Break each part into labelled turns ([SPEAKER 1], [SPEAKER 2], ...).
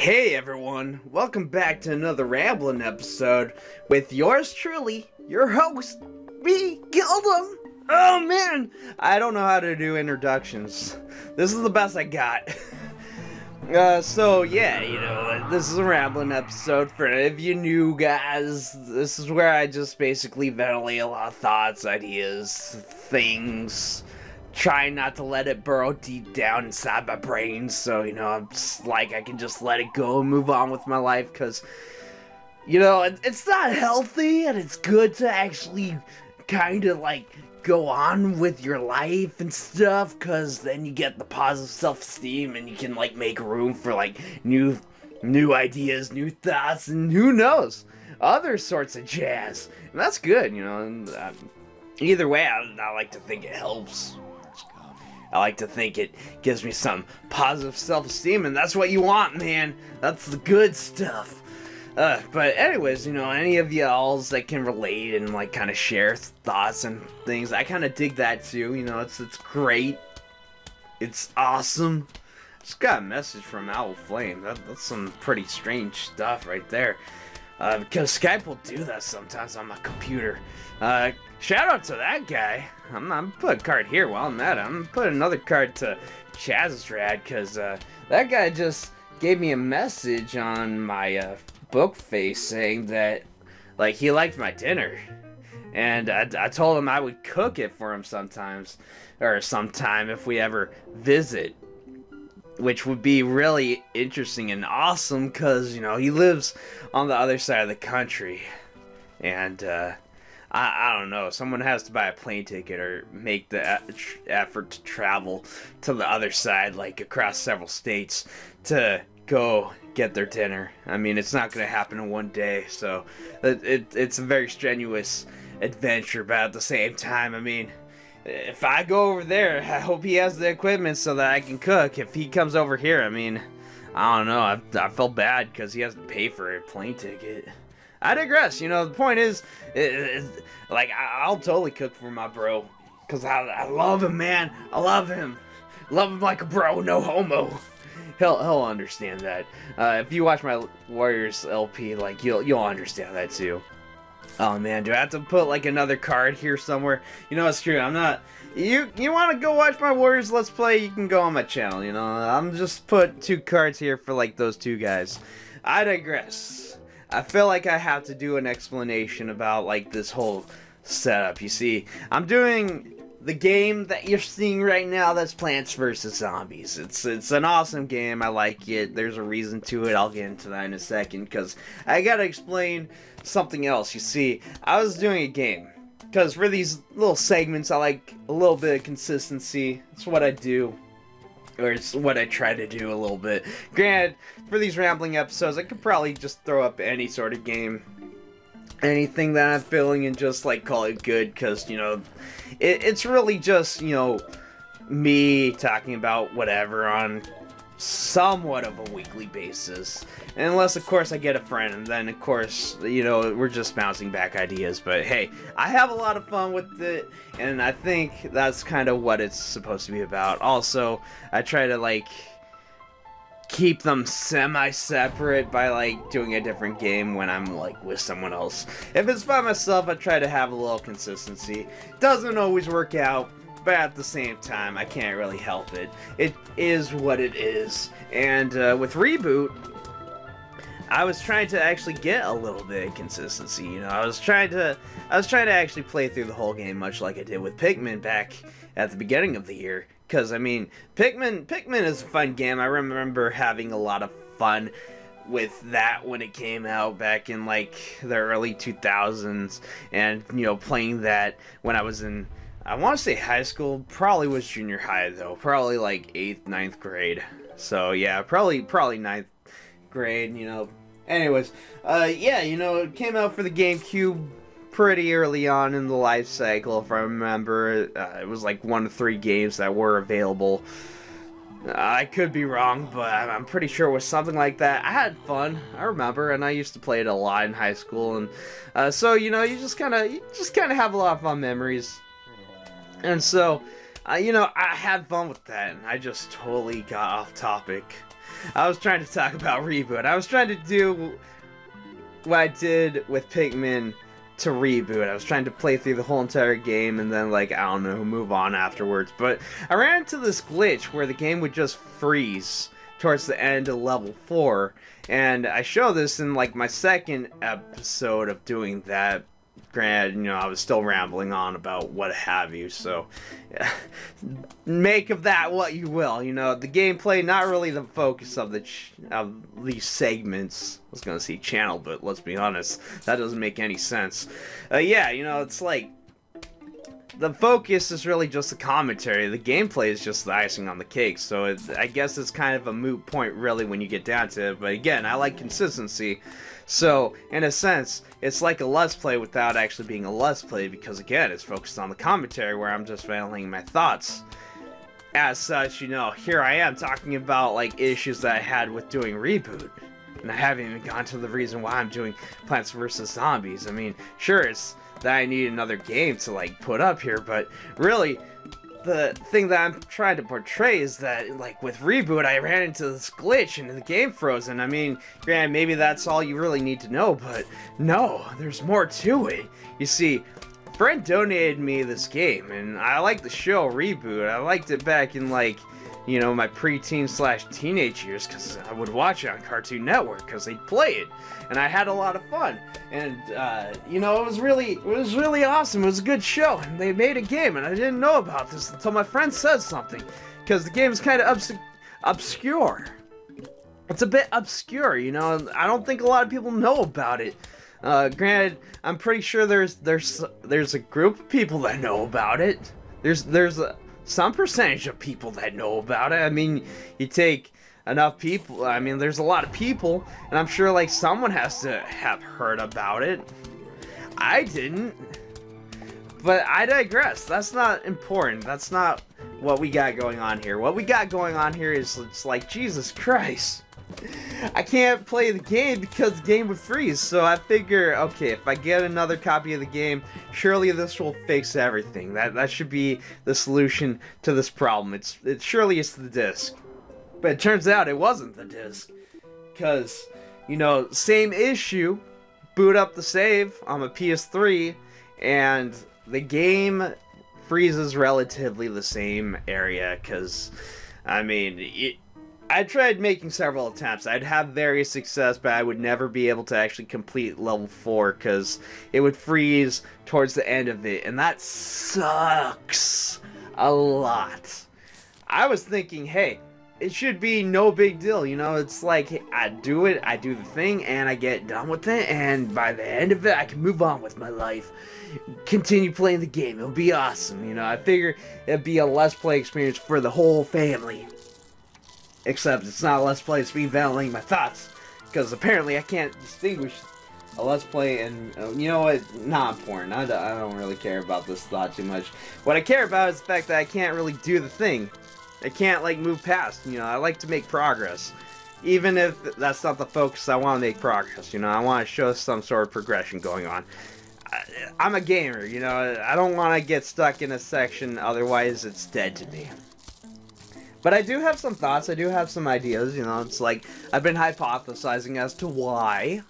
[SPEAKER 1] Hey everyone, welcome back to another Ramblin' episode with yours truly, your host, me, Gildem. Oh man, I don't know how to do introductions. This is the best I got. Uh, so yeah, you know, this is a rambling episode for of you new guys. This is where I just basically ventilate a lot of thoughts, ideas, things, trying not to let it burrow deep down inside my brain. So you know, I'm just like I can just let it go and move on with my life because you know it, it's not healthy and it's good to actually kind of like go on with your life and stuff because then you get the positive self-esteem and you can like make room for like new new ideas new thoughts and who knows other sorts of jazz and that's good you know and, uh, either way I, I like to think it helps I like to think it gives me some positive self-esteem and that's what you want man that's the good stuff uh, but anyways, you know, any of y'all's that can relate and like kind of share thoughts and things, I kind of dig that too. You know, it's it's great. It's awesome. Just got a message from Owl Flame. That, that's some pretty strange stuff right there. Uh, because Skype will do that sometimes on my computer. Uh, shout out to that guy. I'm, I'm put a card here while I'm at it. I'm put another card to Chazrad because uh, that guy just gave me a message on my uh, book face saying that like he liked my dinner and I, I told him I would cook it for him sometimes or sometime if we ever visit which would be really interesting and awesome because you know he lives on the other side of the country and uh, I, I don't know someone has to buy a plane ticket or make the effort to travel to the other side like across several states to go get their dinner. I mean, it's not going to happen in one day, so it, it, it's a very strenuous adventure, but at the same time, I mean, if I go over there, I hope he has the equipment so that I can cook. If he comes over here, I mean, I don't know, I, I felt bad because he has to pay for a plane ticket. I digress, you know, the point is, like, I, will totally cook for my bro, because I, I love him, man, I love him. Love him like a bro, no homo he'll he'll understand that. Uh, if you watch my Warriors LP, like you'll you'll understand that too. Oh man, do I have to put like another card here somewhere? You know it's true. I'm not. You you want to go watch my Warriors Let's Play? You can go on my channel. You know I'm just put two cards here for like those two guys. I digress. I feel like I have to do an explanation about like this whole setup. You see, I'm doing the game that you're seeing right now that's Plants vs. Zombies. It's it's an awesome game. I like it. There's a reason to it. I'll get into that in a second because I gotta explain something else. You see, I was doing a game because for these little segments, I like a little bit of consistency. It's what I do. Or it's what I try to do a little bit. Granted, for these rambling episodes, I could probably just throw up any sort of game anything that I'm feeling and just like call it good because you know it, it's really just you know me talking about whatever on somewhat of a weekly basis unless of course I get a friend and then of course you know we're just bouncing back ideas but hey I have a lot of fun with it and I think that's kind of what it's supposed to be about also I try to like keep them semi-separate by like doing a different game when I'm like with someone else. If it's by myself, I try to have a little consistency. Doesn't always work out, but at the same time, I can't really help it. It is what it is. And uh, with Reboot, I was trying to actually get a little bit of consistency. You know, I was trying to, I was trying to actually play through the whole game, much like I did with Pikmin back at the beginning of the year. Because, I mean, Pikmin, Pikmin is a fun game. I remember having a lot of fun with that when it came out back in, like, the early 2000s. And, you know, playing that when I was in, I want to say high school. Probably was junior high, though. Probably, like, 8th, ninth grade. So, yeah, probably, probably ninth grade, you know. Anyways, uh, yeah, you know, it came out for the GameCube pretty early on in the life cycle, if I remember. Uh, it was like one of three games that were available. Uh, I could be wrong, but I'm pretty sure it was something like that. I had fun, I remember, and I used to play it a lot in high school, and uh, so you know, you just kind of, you just kind of have a lot of fun memories. And so, uh, you know, I had fun with that, and I just totally got off topic. I was trying to talk about reboot. I was trying to do what I did with Pikmin to reboot. I was trying to play through the whole entire game and then, like, I don't know, move on afterwards. But I ran into this glitch where the game would just freeze towards the end of level 4. And I show this in, like, my second episode of doing that granted, you know, I was still rambling on about what have you, so yeah. make of that what you will. You know, the gameplay not really the focus of the of these segments. I was gonna say channel, but let's be honest, that doesn't make any sense. Uh, yeah, you know, it's like the focus is really just the commentary. The gameplay is just the icing on the cake. So it, I guess it's kind of a moot point, really, when you get down to it. But again, I like consistency. So, in a sense, it's like a Let's Play without actually being a Let's Play because, again, it's focused on the commentary where I'm just veiling my thoughts. As such, you know, here I am talking about, like, issues that I had with doing Reboot. And I haven't even gone to the reason why I'm doing Plants vs. Zombies. I mean, sure, it's that I need another game to, like, put up here, but really, the thing that I'm trying to portray is that, like, with Reboot, I ran into this glitch and the game frozen. I mean, granted, maybe that's all you really need to know, but no, there's more to it. You see, friend donated me this game, and I like the show Reboot. I liked it back in, like, you know, my preteen slash teenage years because I would watch it on Cartoon Network because they'd play it, and I had a lot of fun. And uh, you know, it was really, it was really awesome. It was a good show, and they made a game, and I didn't know about this until my friend said something, because the game is kind of obs obscure. It's a bit obscure, you know. I don't think a lot of people know about it. Uh, granted, I'm pretty sure there's there's there's a group of people that know about it. There's there's a some percentage of people that know about it. I mean, you take enough people. I mean, there's a lot of people, and I'm sure like someone has to have heard about it. I didn't. But I digress. That's not important. That's not what we got going on here. What we got going on here is it's like Jesus Christ. I can't play the game because the game would freeze. So I figure, okay, if I get another copy of the game, surely this will fix everything. That that should be the solution to this problem. It's it surely it's the disc. But it turns out it wasn't the disc. Cause, you know, same issue, boot up the save on a PS3, and the game freezes relatively the same area, because, I mean, it, I tried making several attempts. I'd have various success, but I would never be able to actually complete level 4 because it would freeze towards the end of it, and that sucks a lot. I was thinking, hey, it should be no big deal, you know? It's like, I do it, I do the thing, and I get done with it, and by the end of it, I can move on with my life. Continue playing the game. It'll be awesome, you know? I figure it'd be a Let's Play experience for the whole family. Except it's not a Let's Play, it's me validating my thoughts. Because apparently I can't distinguish a Let's Play and, uh, you know what, not important. I, I don't really care about this thought too much. What I care about is the fact that I can't really do the thing. I can't, like, move past, you know, I like to make progress. Even if that's not the focus, I want to make progress, you know, I want to show some sort of progression going on. I, I'm a gamer, you know, I don't want to get stuck in a section, otherwise it's dead to me. But I do have some thoughts, I do have some ideas, you know, it's like, I've been hypothesizing as to why.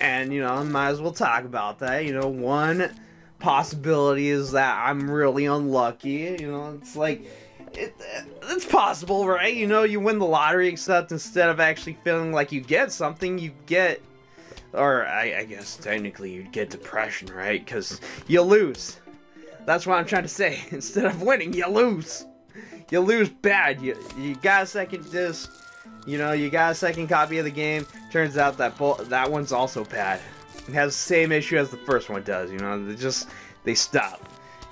[SPEAKER 1] And, you know, I might as well talk about that, you know, one possibility is that I'm really unlucky, you know, it's like, it, it's possible, right? You know, you win the lottery, except instead of actually feeling like you get something, you get, or I, I guess technically you'd get depression, right? Because you lose. That's what I'm trying to say. Instead of winning, you lose you lose bad. You you got a second disc, you know, you got a second copy of the game. Turns out that that one's also bad. It has the same issue as the first one does. You know, they just they stop.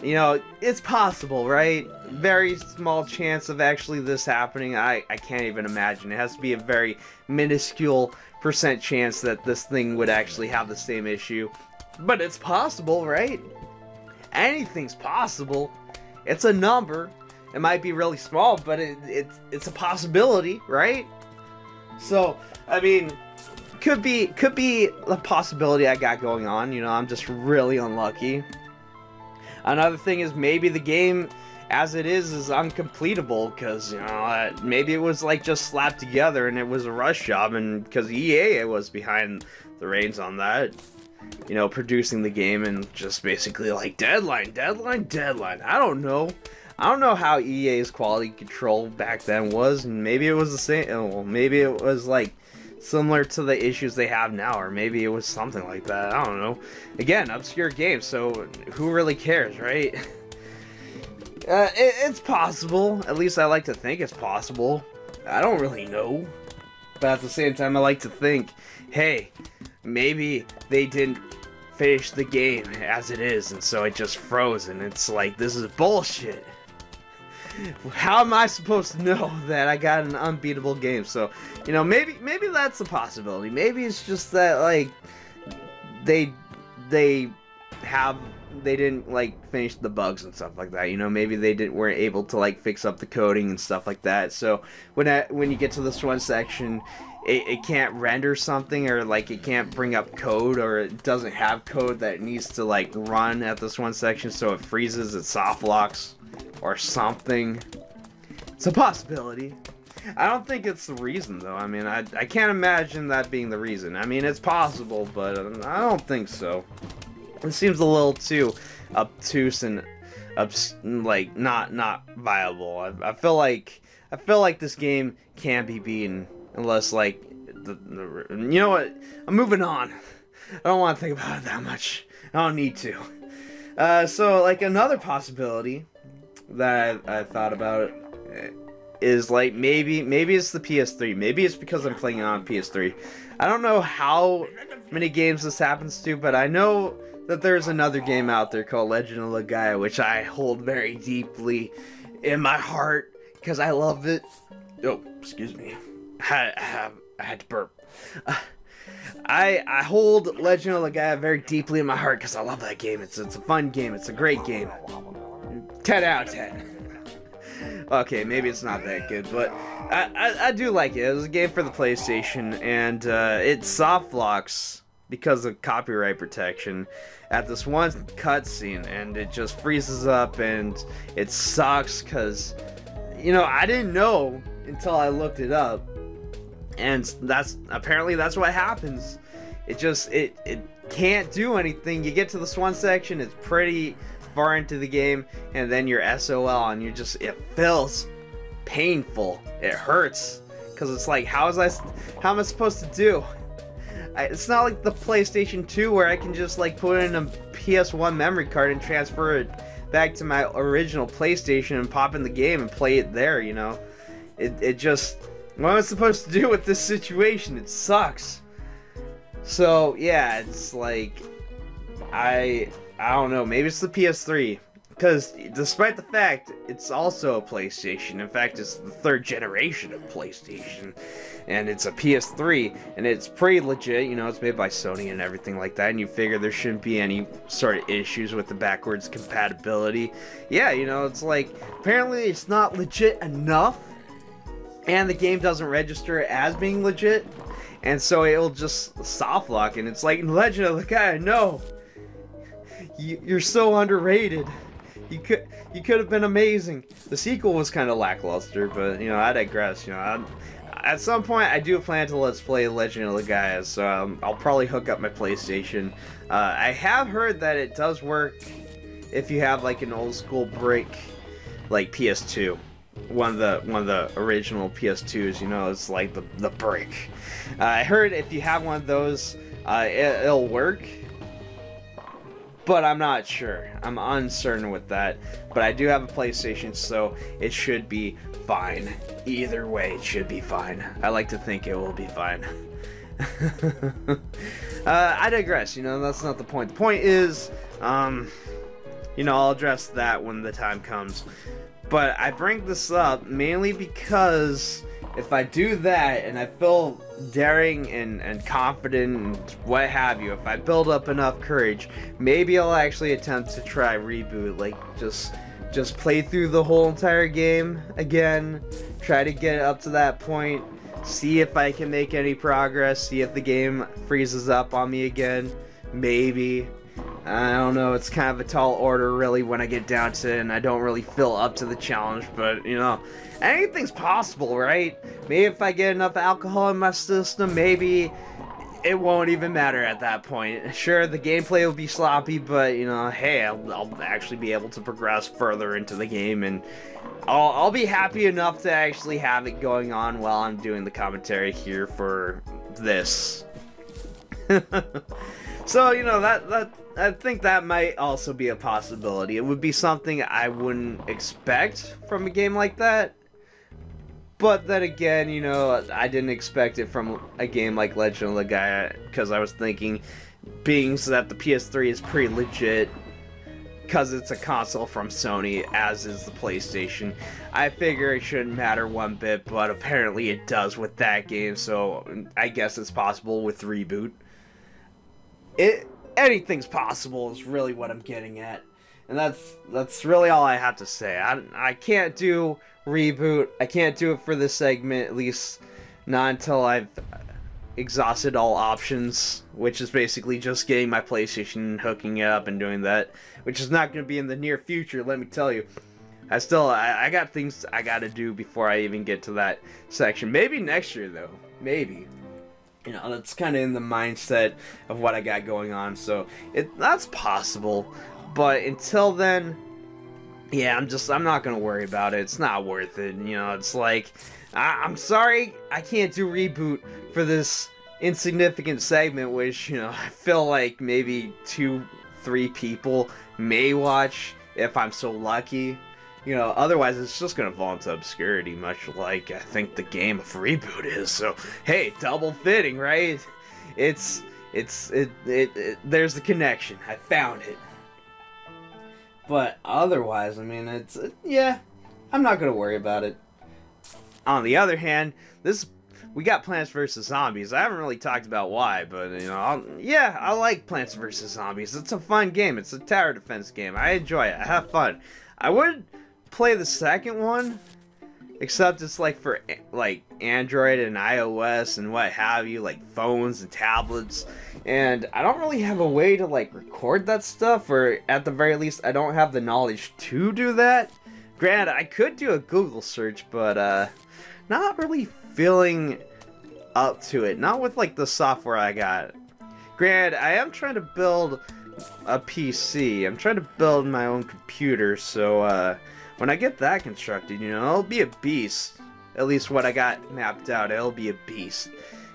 [SPEAKER 1] You know, it's possible, right? Very small chance of actually this happening. I, I can't even imagine. It has to be a very minuscule percent chance that this thing would actually have the same issue. But it's possible, right? Anything's possible. It's a number. It might be really small, but it, it, it's a possibility, right? So, I mean, could be could be a possibility I got going on. You know, I'm just really unlucky. Another thing is maybe the game as it is is uncompletable because you know maybe it was like just slapped together and it was a rush job and because EA was behind the reins on that you know producing the game and just basically like deadline deadline deadline I don't know I don't know how EA's quality control back then was maybe it was the same well, maybe it was like similar to the issues they have now, or maybe it was something like that. I don't know. Again, obscure game, so who really cares, right? Uh, it, it's possible. At least I like to think it's possible. I don't really know. But at the same time, I like to think, hey, maybe they didn't finish the game as it is, and so it just froze, and it's like, this is bullshit how am I supposed to know that I got an unbeatable game? So, you know, maybe maybe that's a possibility. Maybe it's just that like they they have they didn't like finish the bugs and stuff like that. You know, maybe they didn't weren't able to like fix up the coding and stuff like that. So when I, when you get to this one section, it, it can't render something or like it can't bring up code or it doesn't have code that needs to like run at this one section, so it freezes, it soft locks or something. It's a possibility. I don't think it's the reason, though. I mean, I, I can't imagine that being the reason. I mean, it's possible, but I don't think so. It seems a little too obtuse and obs like not not viable. I, I feel like I feel like this game can't be beaten unless like the, the you know what? I'm moving on. I don't want to think about it that much. I don't need to. Uh, so like another possibility that I, I thought about is like maybe maybe it's the PS3. Maybe it's because I'm playing on PS3. I don't know how many games this happens to, but I know that there's another game out there called Legend of Legaia, which I hold very deeply in my heart because I love it. Oh, excuse me. I, I, I had to burp. I I hold Legend of Legaia very deeply in my heart because I love that game. It's it's a fun game. It's a great game. 10 out of 10. okay, maybe it's not that good, but I, I, I, do like it. It was a game for the PlayStation, and uh, it soft locks because of copyright protection at this one cutscene, and it just freezes up, and it sucks because, you know, I didn't know until I looked it up, and that's apparently that's what happens. It just it it can't do anything. You get to this one section, it's pretty far into the game and then you're SOL and you're just it feels painful. It hurts because it's like how is I how am I supposed to do? I, it's not like the PlayStation 2 where I can just like put in a PS1 memory card and transfer it back to my original PlayStation and pop in the game and play it there, you know. It it just what am I supposed to do with this situation? It sucks. So, yeah, it's like I I don't know, maybe it's the PS3. Because despite the fact it's also a PlayStation, in fact, it's the third generation of PlayStation, and it's a PS3, and it's pretty legit, you know, it's made by Sony and everything like that, and you figure there shouldn't be any sort of issues with the backwards compatibility. Yeah, you know, it's like, apparently it's not legit enough, and the game doesn't register as being legit, and so it'll just soft lock, and it's like, Legend of Legaia, no! You're so underrated. You could you could have been amazing. The sequel was kind of lackluster, but you know I digress. You know, I'm, at some point I do plan to let's play Legend of Legaia, so um, I'll probably hook up my PlayStation. Uh, I have heard that it does work if you have like an old school brick, like PS2, one of the one of the original PS2s. You know, it's like the the brick. Uh, I heard if you have one of those, uh, it, it'll work but I'm not sure. I'm uncertain with that. But I do have a PlayStation, so it should be fine. Either way, it should be fine. I like to think it will be fine. uh, I digress, you know, that's not the point. The point is, um, you know, I'll address that when the time comes. But I bring this up mainly because if I do that and I feel daring and, and confident and what have you, if I build up enough courage, maybe I'll actually attempt to try reboot, like just just play through the whole entire game again, try to get up to that point, see if I can make any progress, see if the game freezes up on me again, maybe. I don't know, it's kind of a tall order really when I get down to it, and I don't really feel up to the challenge, but, you know, anything's possible, right? Maybe if I get enough alcohol in my system, maybe it won't even matter at that point. Sure, the gameplay will be sloppy, but, you know, hey, I'll, I'll actually be able to progress further into the game, and I'll, I'll be happy enough to actually have it going on while I'm doing the commentary here for this. so, you know, that, that I think that might also be a possibility. It would be something I wouldn't expect from a game like that. But then again, you know, I didn't expect it from a game like Legend of Legaia because I was thinking, being that the PS3 is pretty legit, because it's a console from Sony, as is the PlayStation, I figure it shouldn't matter one bit, but apparently it does with that game, so I guess it's possible with Reboot. It anything's possible is really what I'm getting at. And that's that's really all I have to say. I, I can't do reboot. I can't do it for this segment, at least not until I've exhausted all options, which is basically just getting my PlayStation, hooking it up, and doing that, which is not going to be in the near future, let me tell you. I still, I, I got things I got to do before I even get to that section. Maybe next year, though. Maybe you know that's kind of in the mindset of what I got going on so it that's possible. But until then yeah I'm just I'm not gonna worry about it. It's not worth it you know it's like I, I'm sorry I can't do reboot for this insignificant segment which you know I feel like maybe two three people may watch if I'm so lucky you know, otherwise it's just gonna fall into obscurity, much like I think the game of reboot is. So, hey, double fitting, right? It's, it's, it, it, it there's the connection. I found it. But otherwise, I mean, it's, uh, yeah, I'm not gonna worry about it. On the other hand, this we got Plants vs Zombies. I haven't really talked about why, but you know, I'll, yeah, I like Plants vs Zombies. It's a fun game. It's a tower defense game. I enjoy it. I have fun. I would play the second one, except it's like for like Android and iOS and what have you, like phones and tablets. And I don't really have a way to like record that stuff, or at the very least, I don't have the knowledge to do that. Granted, I could do a Google search, but uh, not really feeling up to it. Not with like the software I got. Granted, I am trying to build a PC. I'm trying to build my own computer, so uh, when I get that constructed, you know, it'll be a beast. At least what I got mapped out, it'll be a beast.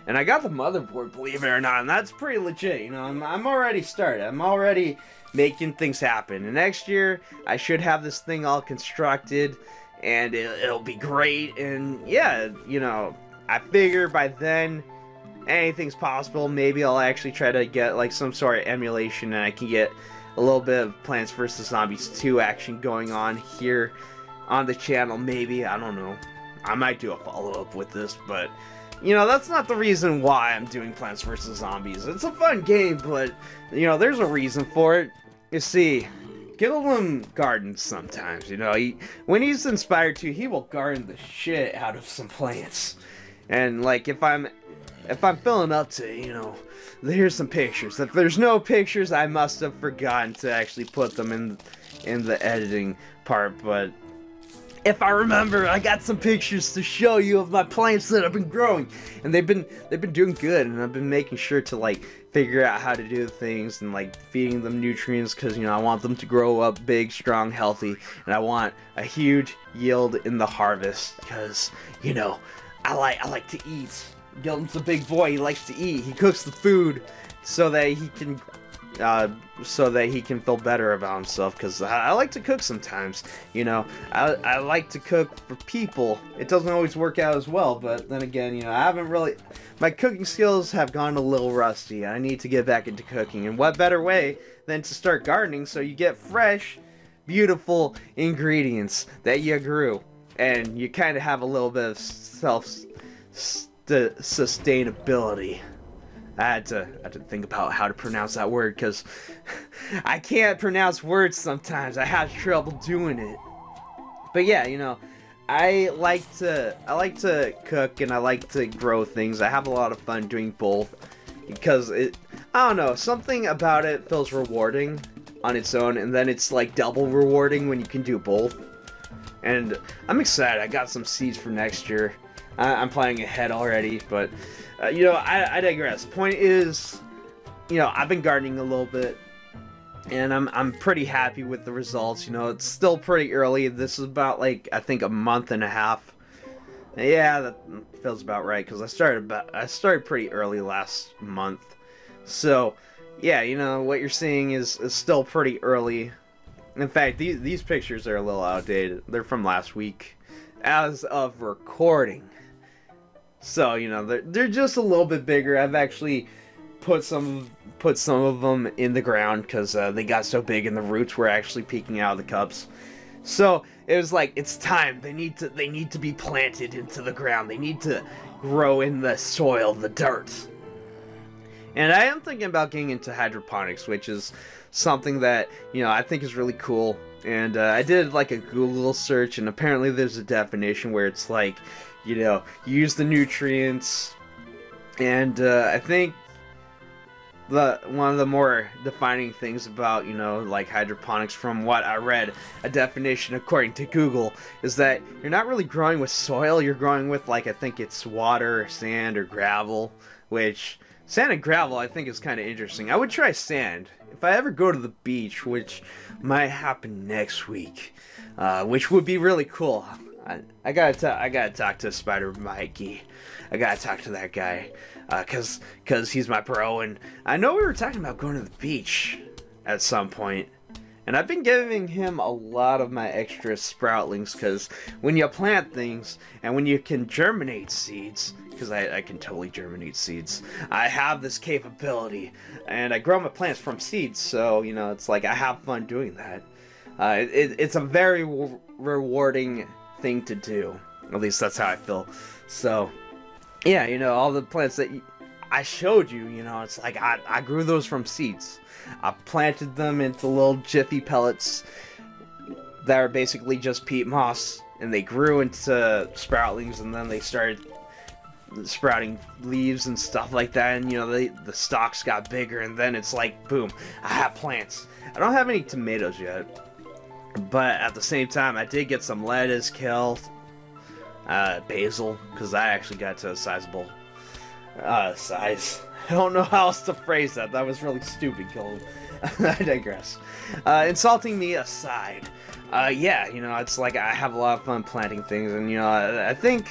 [SPEAKER 1] And I got the motherboard, believe it or not, and that's pretty legit. You know, I'm, I'm already started. I'm already making things happen. And next year, I should have this thing all constructed, and it, it'll be great. And yeah, you know, I figure by then, anything's possible. Maybe I'll actually try to get like some sort of emulation, and I can get a little bit of Plants vs. Zombies 2 action going on here on the channel, maybe. I don't know. I might do a follow-up with this, but, you know, that's not the reason why I'm doing Plants vs. Zombies. It's a fun game, but, you know, there's a reason for it. You see, Gildem gardens sometimes, you know. He, when he's inspired to, he will garden the shit out of some plants. And, like, if I'm if I'm filling up to, you know, here's some pictures. If there's no pictures, I must have forgotten to actually put them in in the editing part, but if I remember, I got some pictures to show you of my plants that I've been growing, and they've been they've been doing good, and I've been making sure to like figure out how to do things and like feeding them nutrients because you know I want them to grow up big, strong, healthy, and I want a huge yield in the harvest because you know I like I like to eat Gildem's a big boy. He likes to eat. He cooks the food so that he can, uh, so that he can feel better about himself. Because I, I, like to cook sometimes. You know, I, I like to cook for people. It doesn't always work out as well. But then again, you know, I haven't really. My cooking skills have gone a little rusty. I need to get back into cooking. And what better way than to start gardening so you get fresh, beautiful ingredients that you grew, and you kind of have a little bit of self the sustainability. I had to I had to think about how to pronounce that word because I can't pronounce words sometimes. I have trouble doing it. But yeah, you know, I like to I like to cook and I like to grow things. I have a lot of fun doing both because it I don't know, something about it feels rewarding on its own, and then it's like double rewarding when you can do both. And I'm excited. I got some seeds for next year. I, am planning ahead already, but uh, you know, I, I digress. Point is, you know, I've been gardening a little bit, and I'm I'm pretty happy with the results. You know, it's still pretty early. This is about like I think a month and a half. Yeah, that feels about right because I started about I started pretty early last month. So, yeah, you know what you're seeing is is still pretty early. In fact, these these pictures are a little outdated. They're from last week, as of recording. So you know they're they're just a little bit bigger. I've actually put some put some of them in the ground because uh, they got so big and the roots were actually peeking out of the cups. So it was like it's time. They need to they need to be planted into the ground. They need to grow in the soil, the dirt. And I am thinking about getting into hydroponics, which is something that you know I think is really cool. And uh, I did like a Google search, and apparently there's a definition where it's like, you know, use the nutrients, and uh, I think the one of the more defining things about you know like hydroponics from what I read a definition according to Google is that you're not really growing with soil you're growing with like I think it's water sand or gravel which sand and gravel I think is kind of interesting. I would try sand. If I ever go to the beach which might happen next week uh, which would be really cool I, I gotta I gotta talk to Spider Mikey. I gotta talk to that guy because uh, cause he's my bro, and I know we were talking about going to the beach at some point. And I've been giving him a lot of my extra sproutlings because when you plant things and when you can germinate seeds, because I, I, can totally germinate seeds, I have this capability. And I grow my plants from seeds, so, you know, it's like I have fun doing that. Uh, it, it's a very rewarding thing to do. At least that's how I feel. So, yeah, you know, all the plants that I showed you, you know, it's like I, I grew those from seeds. I planted them into little jiffy pellets that are basically just peat moss, and they grew into sproutlings, and then they started sprouting leaves and stuff like that, and you know, they, the stalks got bigger, and then it's like, boom, I have plants. I don't have any tomatoes yet, but at the same time, I did get some lettuce, kale, uh, basil, because I actually got to a sizable uh, size. I don't know how else to phrase that. That was really stupid, Cole. I digress. Uh, insulting me aside, uh, yeah, you know, it's like I have a lot of fun planting things, and you know, I, I think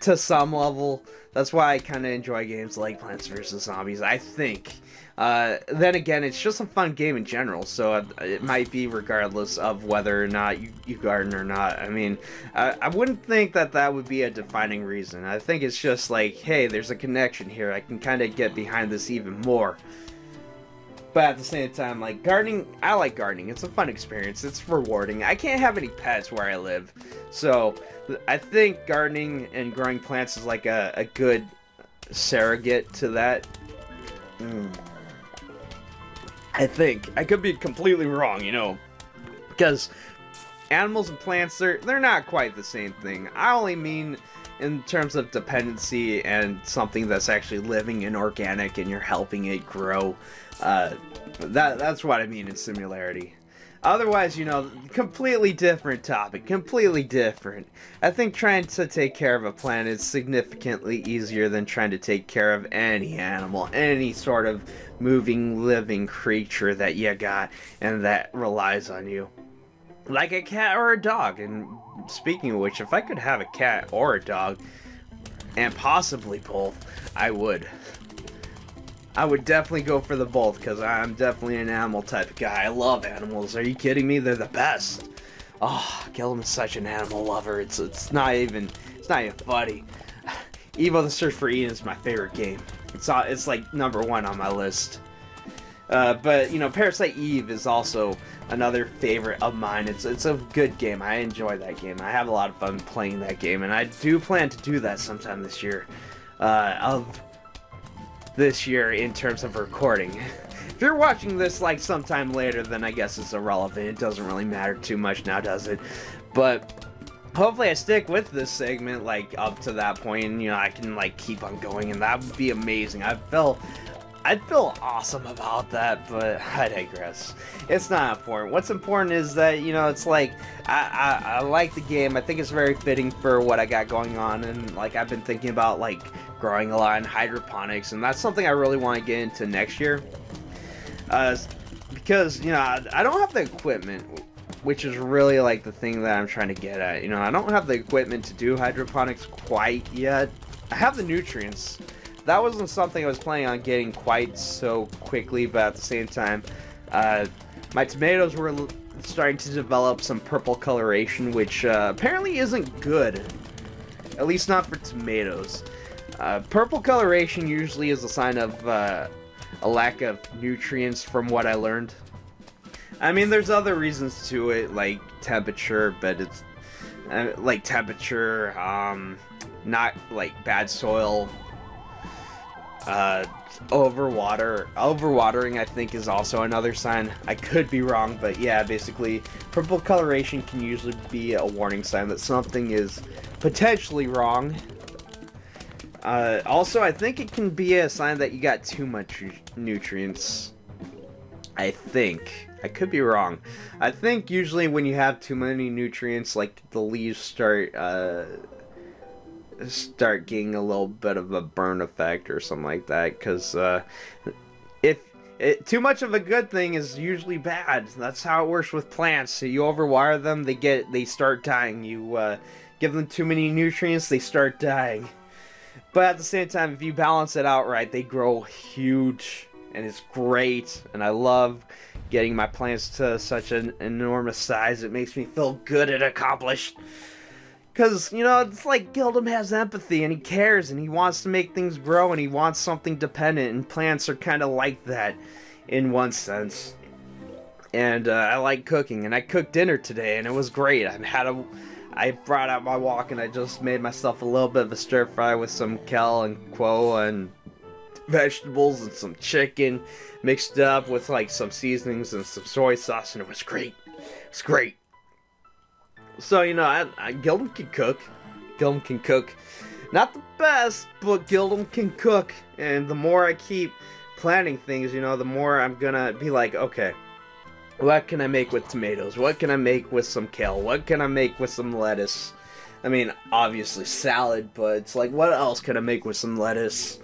[SPEAKER 1] to some level, that's why I kind of enjoy games like Plants vs Zombies. I think uh, then again, it's just a fun game in general, so it might be regardless of whether or not you, you garden or not. I mean, I, I wouldn't think that that would be a defining reason. I think it's just like, hey, there's a connection here. I can kind of get behind this even more. But at the same time, like, gardening, I like gardening. It's a fun experience. It's rewarding. I can't have any pets where I live. So, I think gardening and growing plants is like a, a good surrogate to that. Mm. I think. I could be completely wrong, you know, because animals and plants, they're, they're not quite the same thing. I only mean in terms of dependency and something that's actually living and organic and you're helping it grow. Uh, that That's what I mean in similarity. Otherwise, you know, completely different topic, completely different. I think trying to take care of a plant is significantly easier than trying to take care of any animal, any sort of moving, living creature that you got and that relies on you. Like a cat or a dog. And speaking of which, if I could have a cat or a dog, and possibly both, I would. I would definitely go for the both because I'm definitely an animal type guy. I love animals. Are you kidding me? They're the best. Oh, Gildem is such an animal lover. It's it's not even it's not even funny. Evo: The Search for Eden is my favorite game. It's it's like number one on my list. Uh, but you know, Parasite Eve is also another favorite of mine. It's it's a good game. I enjoy that game. I have a lot of fun playing that game, and I do plan to do that sometime this year. Uh, of this year in terms of recording. if you're watching this like sometime later, then I guess it's irrelevant. It doesn't really matter too much now, does it? But hopefully I stick with this segment like up to that point and you know I can like keep on going and that would be amazing. I felt I'd feel awesome about that, but I digress. It's not important. What's important is that, you know, it's like, I, I, I like the game. I think it's very fitting for what I got going on, and, like, I've been thinking about, like, growing a lot in hydroponics, and that's something I really want to get into next year. Uh, because, you know, I, don't have the equipment, which is really, like, the thing that I'm trying to get at. You know, I don't have the equipment to do hydroponics quite yet. I have the nutrients, that wasn't something I was planning on getting quite so quickly, but at the same time, uh, my tomatoes were starting to develop some purple coloration, which uh, apparently isn't good. At least not for tomatoes. Uh, purple coloration usually is a sign of uh, a lack of nutrients from what I learned. I mean, there's other reasons to it, like temperature, but it's uh, like temperature, um, not like bad soil, uh, overwater, overwatering I think is also another sign. I could be wrong, but yeah, basically purple coloration can usually be a warning sign that something is potentially wrong. Uh, also, I think it can be a sign that you got too much nutrients. I think. I could be wrong. I think usually when you have too many nutrients, like the leaves start uh, start getting a little bit of a burn effect or something like that because uh, if it, too much of a good thing is usually bad that's how it works with plants so you overwire them they get they start dying you uh, give them too many nutrients they start dying but at the same time if you balance it out right they grow huge and it's great and i love getting my plants to such an enormous size it makes me feel good and accomplished because, you know, it's like Gildem has empathy and he cares and he wants to make things grow and he wants something dependent, and plants are kind of like that in one sense. And uh, I like cooking, and I cooked dinner today, and it was great. I had a, I brought out my wok, and I just made myself a little bit of a stir fry with some kale and quinoa and vegetables and some chicken, mixed up with like some seasonings and some soy sauce, and it was great. It's great. So, you know, I, I, Gildem can cook. Gildem can cook. Not the best, but Gildem can cook. And the more I keep planning things, you know, the more I'm gonna be like, okay, what can I make with tomatoes? What can I make with some kale? What can I make with some lettuce? I mean, obviously salad, but it's like, what else can I make with some lettuce?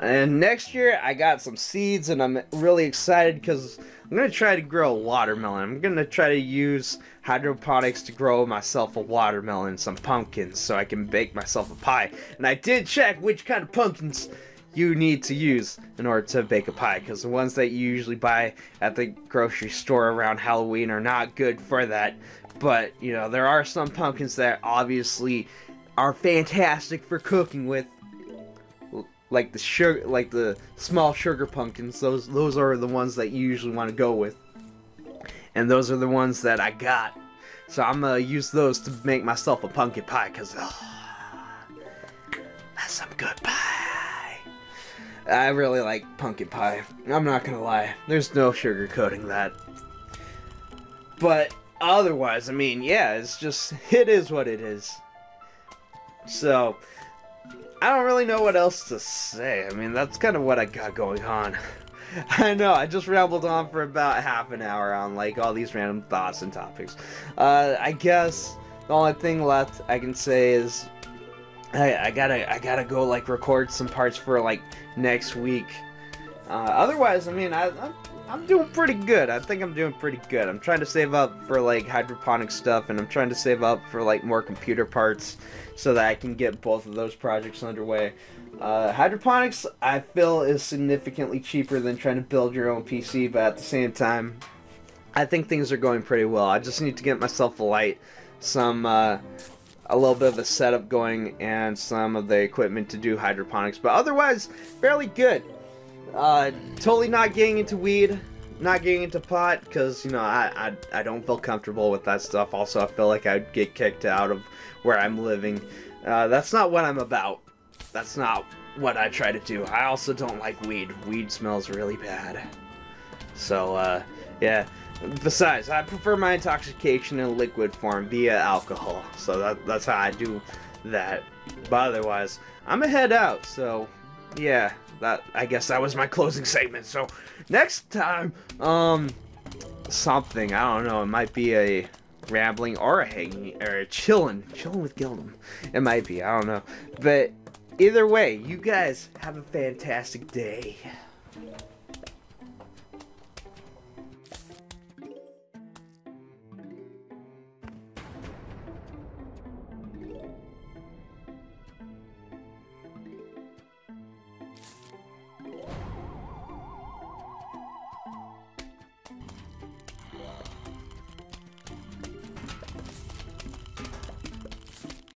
[SPEAKER 1] And next year, I got some seeds, and I'm really excited because I'm going to try to grow a watermelon. I'm going to try to use hydroponics to grow myself a watermelon, and some pumpkins, so I can bake myself a pie. And I did check which kind of pumpkins you need to use in order to bake a pie, because the ones that you usually buy at the grocery store around Halloween are not good for that. But, you know, there are some pumpkins that obviously are fantastic for cooking with like the sugar, like the small sugar pumpkins. Those those are the ones that you usually want to go with, and those are the ones that I got. So I'm gonna use those to make myself a pumpkin pie, cause oh, that's some good pie. I really like pumpkin pie. I'm not gonna lie. There's no sugarcoating that. But otherwise, I mean, yeah, it's just it is what it is. So I don't really know what else to say. I mean, that's kind of what I got going on. I know, I just rambled on for about half an hour on, like, all these random thoughts and topics. Uh, I guess the only thing left I can say is I, I gotta, I gotta go, like, record some parts for, like, next week. Uh, otherwise, I mean, I, I'm, I'm doing pretty good. I think I'm doing pretty good. I'm trying to save up for, like, hydroponic stuff, and I'm trying to save up for, like, more computer parts so that I can get both of those projects underway. Uh, hydroponics, I feel, is significantly cheaper than trying to build your own PC, but at the same time, I think things are going pretty well. I just need to get myself a light, some, uh, a little bit of a setup going, and some of the equipment to do hydroponics, but otherwise, fairly good. Uh, totally not getting into weed, not getting into pot, because, you know, I, I, I don't feel comfortable with that stuff. Also, I feel like I'd get kicked out of where I'm living. Uh, that's not what I'm about. That's not what I try to do. I also don't like weed. Weed smells really bad. So, uh, yeah. Besides, I prefer my intoxication in liquid form via alcohol. So that, that's how I do that. But otherwise, I'm a head out, so yeah, that I guess that was my closing segment. So next time, um, something I don't know. It might be a rambling or a hanging or a chilling, chilling with Gildem. It might be. I don't know. But either way, you guys have a fantastic day.